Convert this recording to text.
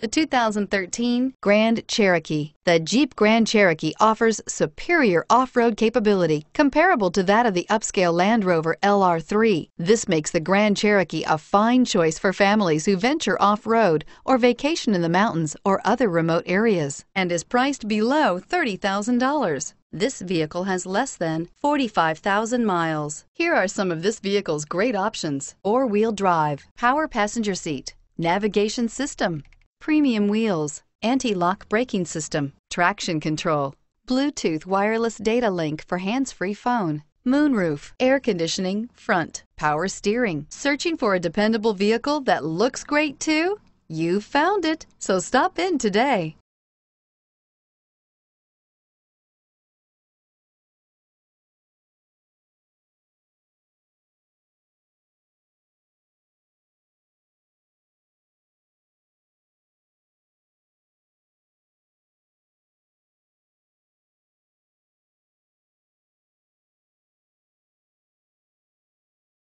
The 2013 Grand Cherokee. The Jeep Grand Cherokee offers superior off-road capability comparable to that of the upscale Land Rover LR3. This makes the Grand Cherokee a fine choice for families who venture off-road or vacation in the mountains or other remote areas and is priced below $30,000. This vehicle has less than 45,000 miles. Here are some of this vehicle's great options. Four-wheel drive, power passenger seat, navigation system, premium wheels, anti-lock braking system, traction control, Bluetooth wireless data link for hands-free phone, moonroof, air conditioning, front, power steering. Searching for a dependable vehicle that looks great too? You found it, so stop in today.